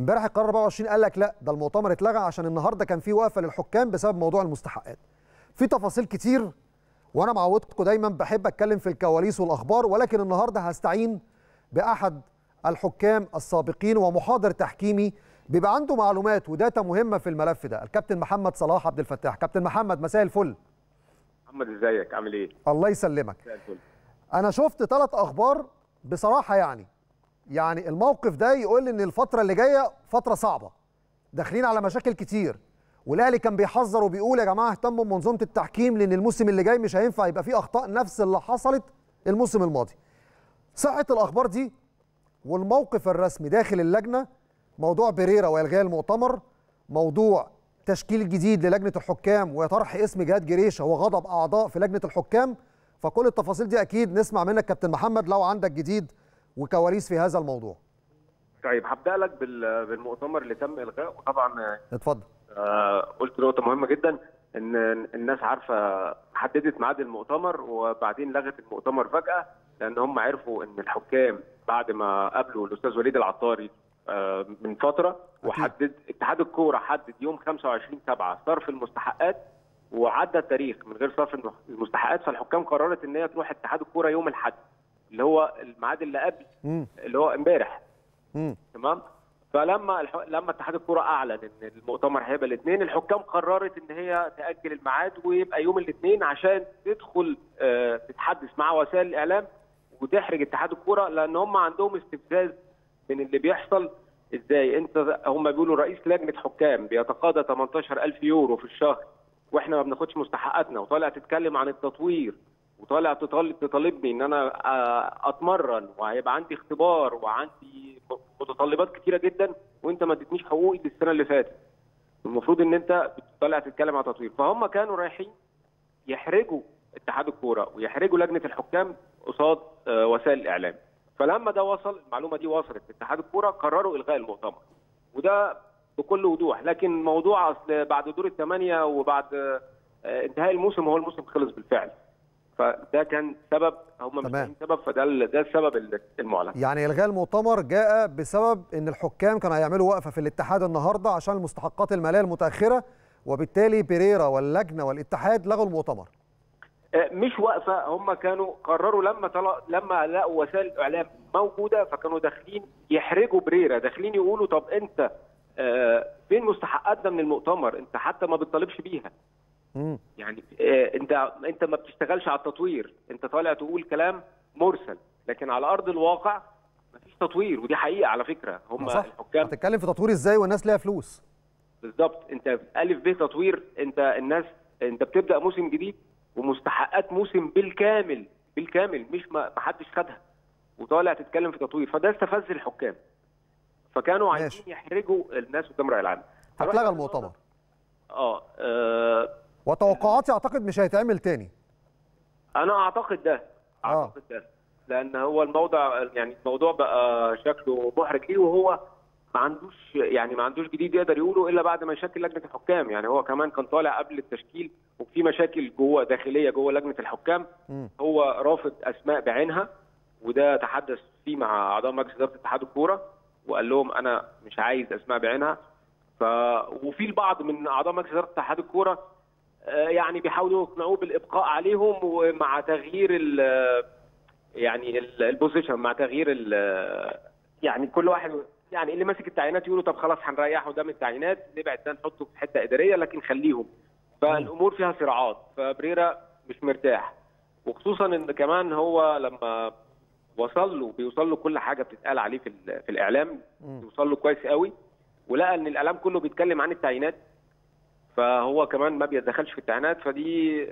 إمبارح القرار 24 قال لك لا ده المؤتمر اتلغى عشان النهارده كان في وقفة للحكام بسبب موضوع المستحقات. في تفاصيل كتير وأنا معودكم دايما بحب أتكلم في الكواليس والأخبار ولكن النهارده هستعين بأحد الحكام السابقين ومحاضر تحكيمي بيبقى عنده معلومات وداتا مهمة في الملف ده. الكابتن محمد صلاح عبد الفتاح. كابتن محمد مساء الفل. محمد إزيك؟ عامل إيه؟ الله يسلمك. أنا شفت ثلاث أخبار بصراحة يعني. يعني الموقف ده يقول إن الفترة اللي جاية فترة صعبة. داخلين على مشاكل كتير. والاهلي كان بيحذر وبيقول يا جماعة اهتموا بمنظومة التحكيم لأن الموسم اللي جاي مش هينفع يبقى فيه أخطاء نفس اللي حصلت الموسم الماضي. صحة الأخبار دي والموقف الرسمي داخل اللجنة موضوع بيريرا وإلغاء المؤتمر موضوع تشكيل جديد للجنة الحكام وطرح اسم جهاد جريشه وغضب أعضاء في لجنة الحكام. فكل التفاصيل دي أكيد نسمع منك كابتن محمد لو عندك جديد وكواليس في هذا الموضوع. طيب هبدأ لك بال- بالمؤتمر اللي تم إلغائه. وطبعا اتفضل. قلت نقطة مهمة جدا إن الناس عارفة حددت ميعاد المؤتمر وبعدين لغت المؤتمر فجأة لأن هم عرفوا إن الحكام بعد ما قابلوا الأستاذ وليد العطاري آه، من فترة وحدد اتحاد الكورة حدد يوم 25 7 صرف المستحقات وعدى التاريخ من غير صرف المستحقات فالحكام قررت إن هي تروح اتحاد الكورة يوم الأحد اللي هو الميعاد اللي قبل اللي هو امبارح. تمام؟ فلما الح... لما اتحاد الكوره أعلن إن المؤتمر هيبقى الاثنين الحكام قررت إن هي تأجل الميعاد ويبقى يوم الاثنين عشان تدخل آه، تتحدث مع وسائل الإعلام وتحرج اتحاد الكوره لأن هم عندهم استفزاز من اللي بيحصل. إزاي؟ أنت هم بيقولوا رئيس لجنة حكام بيتقاضى 18000 يورو في الشهر وإحنا ما بناخدش مستحقاتنا وطالع تتكلم عن التطوير وطالع تطالب تطالبني إن أنا آه، أتمرن وهيبقى عندي اختبار وعندي متطلبات كتيرة جدا وأنت ما اديتنيش حقوقي السنة اللي فاتت. المفروض إن أنت طالع تتكلم عن تطوير. فهم كانوا رايحين يحرجوا اتحاد الكورة ويحرجوا لجنة الحكام قصاد آه، وسائل الإعلام. فلما ده وصل المعلومة دي وصلت لاتحاد الكورة قرروا إلغاء المؤتمر. وده بكل وضوح. لكن موضوع أصل بعد دور الثمانيه وبعد آه، انتهاء الموسم هو الموسم خلص بالفعل. فده كان سبب هم مش تمام. سبب فده ده السبب المعلن. يعني الغاء المؤتمر جاء بسبب إن الحكام كانوا هيعملوا وقفة في الاتحاد النهارده عشان المستحقات المالية المتأخرة وبالتالي بيريرا واللجنة والاتحاد لغوا المؤتمر. آه، مش واقفه هم كانوا قرروا لما طلع لما لقوا وسائل الإعلام موجودة فكانوا داخلين يحرجوا بريرا داخلين يقولوا طب أنت آه، فين مستحقاتنا من المؤتمر؟ أنت حتى ما بتطالبش بيها. يعني آه، انت انت ما بتشتغلش على التطوير. انت طالع تقول كلام مرسل لكن على أرض الواقع مفيش تطوير ودي حقيقة على فكرة. هم صح. الحكام هتتكلم في تطوير إزاي والناس ليها فلوس؟ بالظبط. انت ألف ب تطوير انت الناس انت بتبدأ موسم جديد ومستحقات موسم بالكامل بالكامل مش ما ما حدش خدها وطالع تتكلم في تطوير. فده استفز الحكام. فكانوا. عايزين يحرجوا الناس قدام رأي العام هتلغى المؤتمر. آه, آه وتوقعاتي أعتقد مش هيتعمل تاني. أنا أعتقد ده. أعتقد ده. لأن هو الموضوع يعني الموضوع بقى شكله محرج ليه وهو ما عندوش يعني ما عندوش جديد يقدر يقوله إلا بعد ما يشكل لجنة الحكام. يعني هو كمان كان طالع قبل التشكيل وفي مشاكل جوه داخلية جوه لجنة الحكام. مم. هو رافض أسماء بعينها وده تحدث فيه مع أعضاء مجلس إدارة اتحاد الكورة وقال لهم أنا مش عايز أسماء بعينها. ف وفي البعض من أعضاء مجلس إدارة اتحاد الكورة آه، يعني بيحاولوا يقنعوه بالإبقاء عليهم ومع تغيير ال يعني ال- البوزيشن مع تغيير ال يعني كل واحد يعني اللي ماسك التعيينات يقولوا طب خلاص هنريحه ده من التعيينات نبعد ده نحطه في حتة إدارية لكن خليهم. فالأمور فيها صراعات فبريرا مش مرتاح. وخصوصا إن كمان هو لما وصل له بيوصل له كل حاجة بتتقال عليه في, في الإعلام. بيوصل له كويس قوي ولقى إن الإعلام كله بيتكلم عن التعيينات. فهو كمان ما بيتدخلش في التعيينات فدي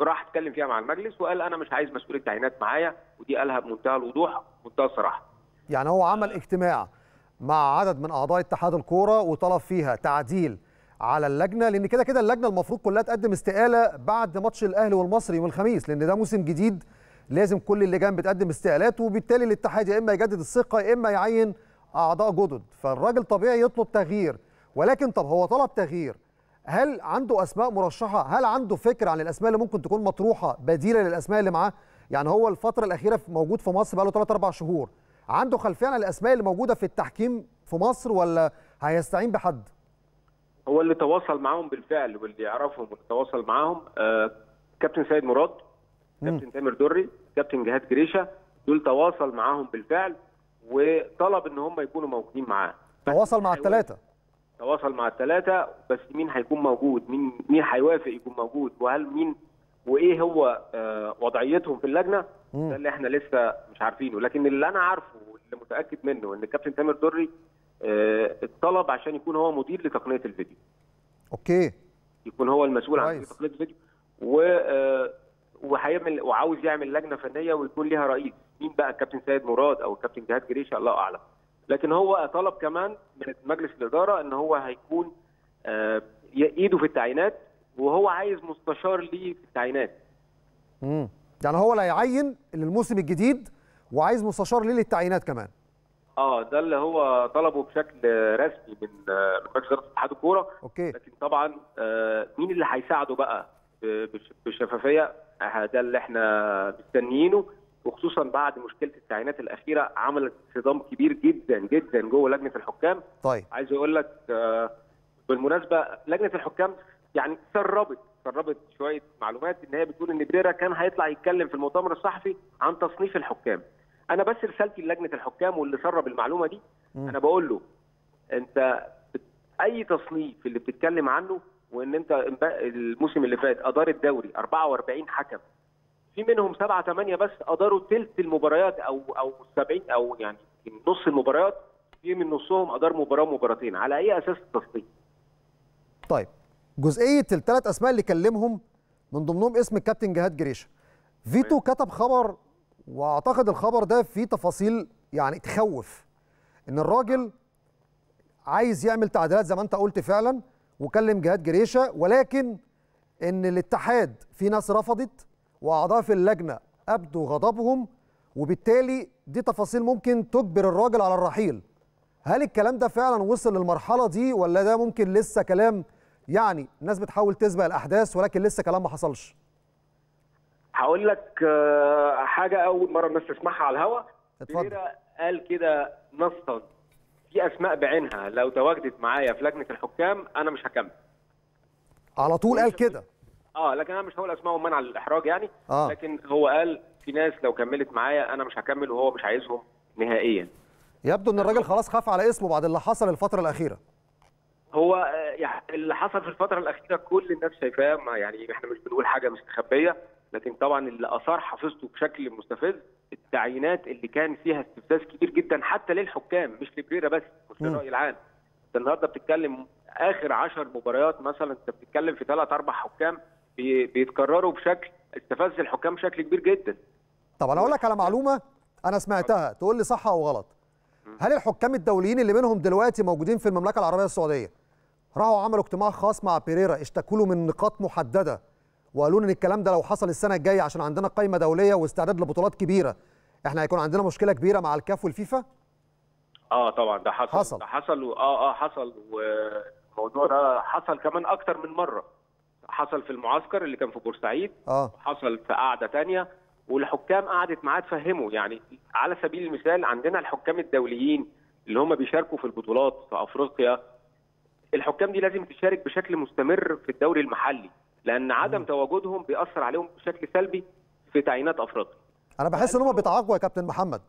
راح اتكلم فيها مع المجلس وقال أنا مش عايز مسؤول التعيينات معايا ودي قالها بمنتهى الوضوح ومنتهى الصراحة. يعني هو عمل اجتماع مع عدد من أعضاء اتحاد الكورة وطلب فيها تعديل على اللجنة لأن كده كده اللجنة المفروض كلها تقدم استقالة بعد ماتش الأهلي والمصري يوم الخميس لأن ده موسم جديد لازم كل اللجان بتقدم استقالات وبالتالي الاتحاد يا إما يجدد الثقة يا إما يعين أعضاء جدد. فالراجل طبيعي يطلب تغيير ولكن طب هو طلب تغيير. هل عنده أسماء مرشحة؟ هل عنده فكره عن الأسماء اللي ممكن تكون مطروحة بديلة للأسماء اللي معاه؟ يعني هو الفترة الأخيرة موجود في مصر بقاله 3 4 شهور. عنده خلفية عن الأسماء اللي موجودة في التحكيم في مصر ولا هيستعين بحد؟ هو اللي تواصل معاهم بالفعل واللي يعرفهم واللي تواصل معاهم آه كابتن سيد مراد كابتن تامر دري كابتن جهاد جريشة دول تواصل معاهم بالفعل وطلب إن هم يكونوا موجودين معاه. تواصل مع الثلاثه تواصل مع الثلاثه بس مين هيكون موجود؟ مين مين هيوافق يكون موجود؟ وهل مين وإيه هو آه وضعيتهم في اللجنة؟ ده اللي إحنا لسه مش عارفينه. لكن اللي أنا عارفه واللي متأكد منه إن الكابتن تامر دري آه اتطلب عشان يكون هو مدير لتقنية الفيديو. أوكي. يكون هو المسؤول عن. تقنية الفيديو. و آه وهيعمل وعاوز يعمل لجنة فنية ويكون ليها رئيس. مين بقى؟ الكابتن سيد مراد أو الكابتن جهاد جريشه الله أعلم. لكن هو طلب كمان من مجلس الإدارة إن هو هيكون آه، إيده في التعيينات وهو عايز مستشار ليه في التعيينات. امم يعني هو اللي هيعين للموسم الجديد وعايز مستشار ليه للتعيينات كمان. آه ده اللي هو طلبه بشكل رسمي من آه، مجلس إدارة اتحاد الكورة. أوكي. لكن طبعا آه، مين اللي هيساعده بقى بشفافية؟ ده اللي إحنا مستنيينه. وخصوصا بعد مشكلة التعيينات الأخيرة عملت صدام كبير جدا جدا جوه لجنة الحكام. طيب. عايز أقول لك آه، بالمناسبة لجنة الحكام يعني سربت سربت شوية معلومات إن هي بتقول إن بريرا كان هيطلع يتكلم في المؤتمر الصحفي عن تصنيف الحكام. أنا بس رسالتي للجنة الحكام واللي سرب المعلومة دي مم. أنا بقول له أنت أي تصنيف اللي بتتكلم عنه وإن أنت الموسم اللي فات ادار الدوري 44 حكم في منهم سبعة ثمانيه بس اداروا ثلث المباريات أو أو 70 أو يعني نص المباريات في من نصهم ادار مباراة ومباراتين. على أي أساس التصنيف؟ طيب جزئية الثلاث أسماء اللي كلمهم من ضمنهم اسم الكابتن جهاد جريشة. فيتو كتب خبر وأعتقد الخبر ده فيه تفاصيل يعني تخوف. إن الراجل عايز يعمل تعديلات زي ما أنت قلت فعلا وكلم جهاد جريشة ولكن إن الاتحاد في ناس رفضت وأعضاء في اللجنة أبدوا غضبهم وبالتالي دي تفاصيل ممكن تجبر الراجل على الرحيل. هل الكلام ده فعلا وصل للمرحلة دي ولا ده ممكن لسه كلام؟ يعني الناس بتحاول تسبق الأحداث ولكن لسه كلام ما حصلش. هقول لك آه، حاجة أول مرة الناس تسمعها على الهوا. اتفضل. قال كده نصا. في أسماء بعينها. لو تواجدت معايا في لجنة الحكام أنا مش هكمل. على طول قال كده. آه لكن أنا مش هقول اسمائهم منع للاحراج يعني آه. لكن هو قال في ناس لو كملت معايا أنا مش هكمل وهو مش عايزهم نهائيا يبدو ان الراجل خلاص خاف على اسمه بعد اللي حصل الفترة الأخيرة هو يعني اللي حصل في الفترة الأخيرة كل الناس شايفاه يعني إحنا مش بنقول حاجة مستخبية لكن طبعا اللي أثار حافظته بشكل مستفز التعيينات اللي كان فيها استفزاز كبير جدا حتى للحكام مش لبريرا بس مش. للرأي العام انت النهارده بتتكلم آخر 10 مباريات مثلا انت بتتكلم في ثلاث أربع حكام بيتكرروا بشكل استفز الحكام بشكل كبير جدا. طب أنا أقول لك على معلومة أنا سمعتها تقول لي صح أو غلط. هل الحكام الدوليين اللي منهم دلوقتي موجودين في المملكة العربية السعودية راحوا عملوا اجتماع خاص مع بيريرا اشتكوا له من نقاط محددة وقالوا إن الكلام ده لو حصل السنة الجاية عشان عندنا قائمه دولية واستعداد لبطولات كبيرة إحنا هيكون عندنا مشكلة كبيرة مع الكاف والفيفا؟ آه طبعا ده حصل. حصل. ده حصل و- آه آه حصل والموضوع ده حصل كمان أكتر من مرة. حصل في المعسكر اللي كان في بورسعيد آه. حصل في قعده تانية والحكام قعدت معاه تفهمه. يعني على سبيل المثال عندنا الحكام الدوليين اللي هم بيشاركوا في البطولات في أفريقيا الحكام دي لازم تشارك بشكل مستمر في الدوري المحلي لأن عدم تواجدهم بيأثر عليهم بشكل سلبي في تعيينات أفريقيا. أنا بحس إن هم بيتعاقبوا يا كابتن محمد.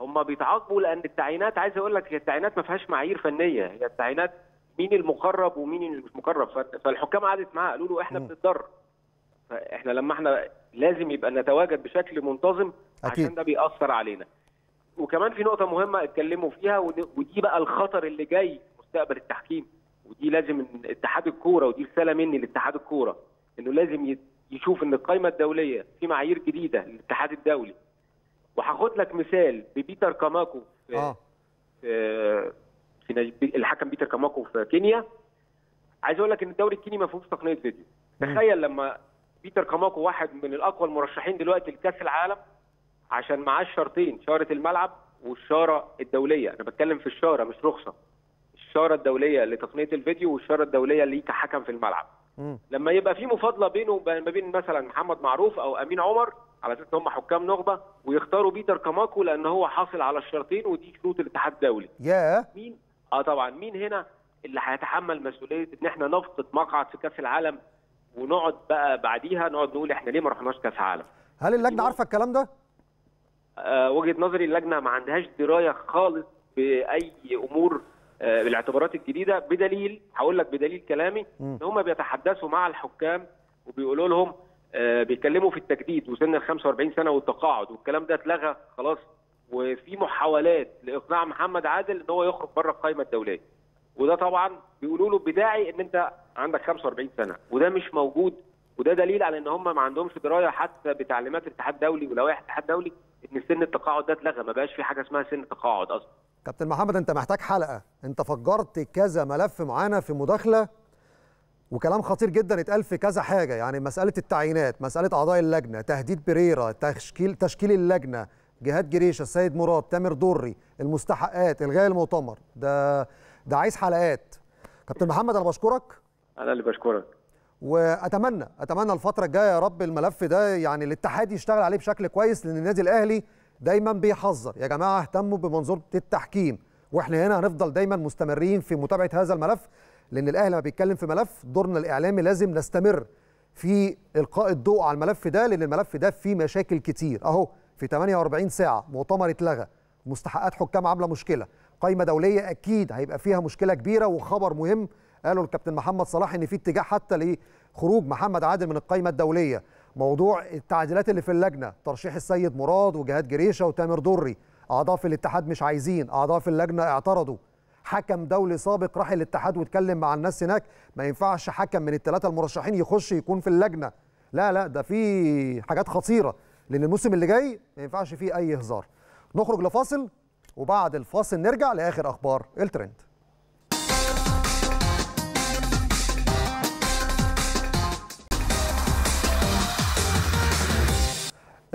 هم بيتعاقبوا لأن التعيينات عايز أقول لك هي التعيينات ما فيهاش معايير فنية هي التعيينات مين المقرب ومين اللي مش مقرب. فالحكام قعدت معاه قالوا له إحنا. بنتضرر. فإحنا لما إحنا لازم يبقى نتواجد بشكل منتظم أكيد. عشان ده بيأثر علينا. وكمان في نقطة مهمة اتكلموا فيها ود- ودي بقى الخطر اللي جاي مستقبل التحكيم. ودي لازم اتحاد الكورة ودي رسالة مني لاتحاد الكورة إنه لازم يشوف إن القائمه الدولية في معايير جديدة للاتحاد الدولي. وهاخد لك مثال ببيتر كاماكو في في في الحكم بيتر كاماكو في كينيا. عايز أقول لك إن الدوري الكيني ما فيهوش تقنية فيديو. تخيل لما بيتر كاماكو واحد من الأقوى المرشحين دلوقتي لكأس العالم عشان معاه الشرطين شارة الملعب والشارة الدولية. أنا بتكلم في الشارة مش رخصة. الشارة الدولية لتقنية الفيديو والشارة الدولية ليه كحكم في الملعب. مم. لما يبقى في مفاضلة بينه وبين ما بين مثلا محمد معروف أو أمين عمر على أساس إن هم حكام نخبة ويختاروا بيتر كاماكو لأن هو حاصل على الشرطين ودي شروط الاتحاد الدولي. يا مين آه طبعا. مين هنا اللي هيتحمل مسؤولية إن إحنا نفقد مقعد في كأس العالم ونقعد بقى بعديها نقعد نقول إحنا ليه ما رحناش كأس عالم هل اللجنة عارفة الكلام ده؟ آه وجهة نظري اللجنة ما عندهاش دراية خالص بأي أمور آه بالاعتبارات الجديدة. بدليل هقول لك بدليل كلامي إن هم بيتحدثوا مع الحكام وبيقولوا لهم آه بيتكلموا في التجديد وسن ال 45 سنة والتقاعد والكلام ده اتلغى خلاص. وفي محاولات لإقناع محمد عادل إن هو يخرج بره القائمة الدولية. وده طبعا بيقولوا له بداعي إن أنت عندك 45 سنة. وده مش موجود. وده دليل على إن هم ما عندهمش دراية حتى بتعليمات الاتحاد الدولي. ولوائح الاتحاد الدولي إن سن التقاعد ده اتلغى. ما بقاش في حاجة اسمها سن تقاعد أصلا. كابتن محمد أنت محتاج حلقة. أنت فجرت كذا ملف معانا في مداخلة. وكلام خطير جدا اتقال في كذا حاجة. يعني مسألة التعيينات مسألة أعضاء اللجنة تهديد بريرا تشكيل تشكيل اللجنة جهاد جريشه السيد مراد تامر دري المستحقات الغاء المؤتمر. ده ده عايز حلقات. كابتن محمد أنا بشكرك. أنا اللي بشكرك. وأتمنى أتمنى الفترة الجاية يا رب الملف ده يعني الاتحاد يشتغل عليه بشكل كويس لأن النادي الأهلي دايما بيحذر. يا جماعة اهتموا بمنظومه التحكيم. وإحنا هنا هنفضل دايما مستمرين في متابعة هذا الملف لأن الأهلي لما بيتكلم في ملف دورنا الإعلامي لازم نستمر في إلقاء الضوء على الملف ده لأن الملف ده فيه مشاكل كتير. أهو في 48 ساعة. مؤتمر اتلغى. مستحقات حكام عاملة مشكلة. قائمه دولية أكيد هيبقى فيها مشكلة كبيرة وخبر مهم قالوا الكابتن محمد صلاح إن في اتجاه حتى لخروج محمد عادل من القائمه الدولية. موضوع التعديلات اللي في اللجنة ترشيح السيد مراد وجهاد جريشة وتامر دري. أعضاء في الاتحاد مش عايزين. أعضاء في اللجنة اعترضوا. حكم دولي سابق راح الاتحاد واتكلم مع الناس هناك. ما ينفعش حكم من الثلاثه المرشحين يخش يكون في اللجنة. لا لا ده في حاجات خطيرة. لأن الموسم اللي جاي ما ينفعش فيه أي هزار. نخرج لفاصل وبعد الفاصل نرجع لآخر أخبار الترند.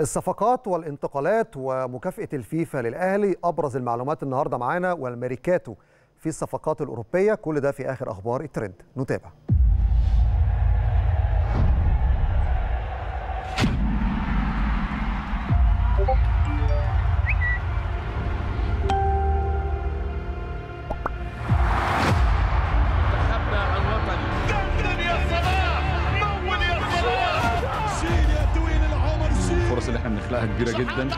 الصفقات والانتقالات ومكافأة الفيفا للأهلي أبرز المعلومات النهاردة معانا والميريكاتو في الصفقات الأوروبية. كل ده في آخر أخبار الترند. نتابع. بنخلقها كبيرة جدا.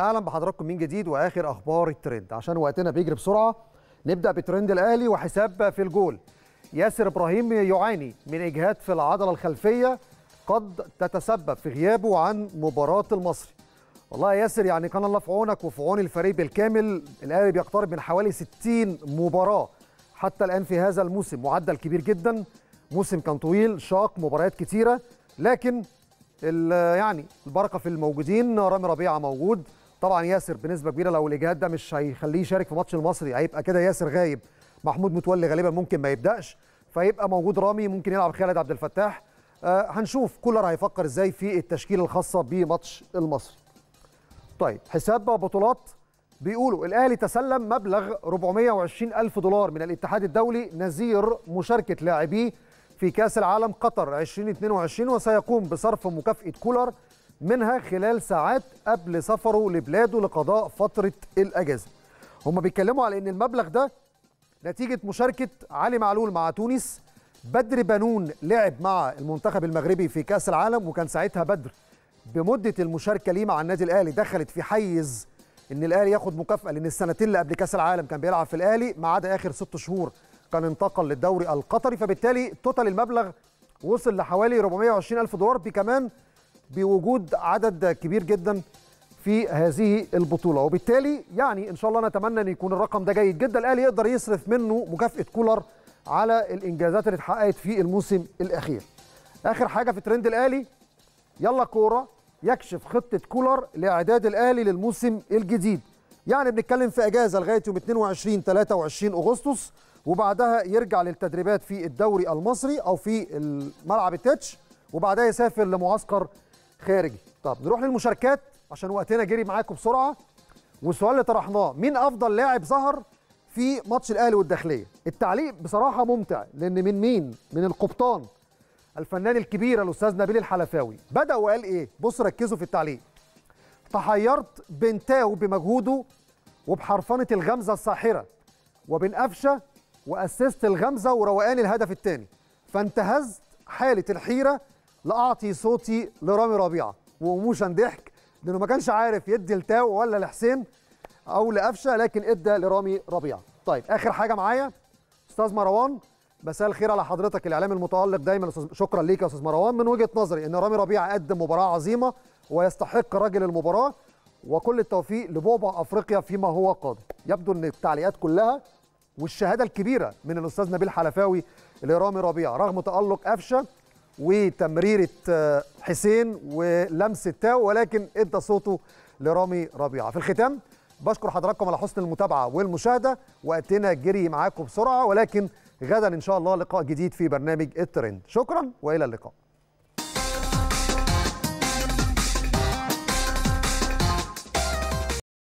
أهلا بحضراتكم من جديد وآخر أخبار الترند. عشان وقتنا بيجري بسرعة نبدأ بترند الأهلي وحساب في الجول. ياسر إبراهيم يعاني من إجهاد في العضلة الخلفية قد تتسبب في غيابه عن مباراة المصري. والله يا ياسر يعني كان الله في عونك وفي عون الفريق بالكامل. الأهلي بيقترب من حوالي 60 مباراة حتى الآن في هذا الموسم. معدل كبير جدا. موسم كان طويل شاق مباريات كتيرة. لكن يعني البركة في الموجودين رامي ربيعة موجود. طبعا ياسر بنسبة كبيرة لو الإجهاد ده مش هيخليه يشارك في ماتش المصري هيبقى كده ياسر غايب. محمود متولي غالبا ممكن ما يبدأش فيبقى موجود رامي ممكن يلعب خالد عبد الفتاح. آه هنشوف كولر هيفكر إزاي في التشكيلة الخاصة بماتش المصري. طيب حساب بطولات بيقولوا الأهلي تسلم مبلغ 420 ألف دولار من الاتحاد الدولي نظير مشاركة لاعبيه في كأس العالم قطر 2022 وسيقوم بصرف مكافأة كولر منها خلال ساعات قبل سفره لبلاده لقضاء فترة الأجازة. هم بيتكلموا على إن المبلغ ده نتيجة مشاركة علي معلول مع تونس. بدر بنون لعب مع المنتخب المغربي في كأس العالم وكان ساعتها بدر بمدة المشاركة ليه مع النادي الأهلي دخلت في حيز إن الأهلي ياخد مكافأة لأن السنتين اللي قبل كأس العالم كان بيلعب في الأهلي ما عدا آخر ست شهور كان انتقل للدوري القطري. فبالتالي total المبلغ وصل لحوالي 420 ألف دولار بكمان بوجود عدد كبير جدا في هذه البطولة. وبالتالي يعني إن شاء الله نتمنى أن يكون الرقم ده جيد جدا. الاهلي يقدر يصرف منه مكافأة كولر على الإنجازات اللي اتحققت في الموسم الأخير. آخر حاجة في ترند الاهلي يلا كورة يكشف خطة كولر لإعداد الاهلي للموسم الجديد. يعني بنتكلم في أجازة لغاية يوم 22 23 أغسطس وبعدها يرجع للتدريبات في الدوري المصري أو في الملعب التتش وبعدها يسافر لمعسكر خارجي. طب نروح للمشاركات عشان وقتنا جري معاكم بسرعة. والسؤال اللي طرحناه مين أفضل لاعب ظهر في ماتش الأهلي والداخلية؟ التعليق بصراحة ممتع لأن من مين؟ من القبطان الفنان الكبير الأستاذ نبيل الحلفاوي. بدأ وقال إيه؟ بص ركزوا في التعليق. تحيرت بين تاو بمجهوده وبحرفنة الغمزة الساحرة وبين قفشة و assist الغمزة وروقان الهدف الثاني فانتهزت حالة الحيرة لأعطي صوتي لرامي ربيعة. و emotion ضحك لأنه ما كانش عارف يدي لتاو ولا لحسين أو لقفشة لكن إدى لرامي ربيعة. طيب آخر حاجة معايا. أستاذ مروان مساء الخير على حضرتك الاعلام المتألق دايما. شكرا ليك يا أستاذ مروان. من وجهة نظري إن رامي ربيعة قدم مباراة عظيمة ويستحق راجل المباراة وكل التوفيق لبعبع أفريقيا فيما هو قادم. يبدو إن التعليقات كلها والشهادة الكبيرة من الأستاذ نبيل حلفاوي لرامي ربيعة رغم تألق قفشة وتمريرة آه، حسين ولمسه تاو ولكن إدى صوته لرامي ربيعة. في الختام بشكر حضراتكم على حسن المتابعة والمشاهدة وقتنا جري معاكم بسرعة ولكن غدا إن شاء الله لقاء جديد في برنامج الترند. شكرا وإلى اللقاء.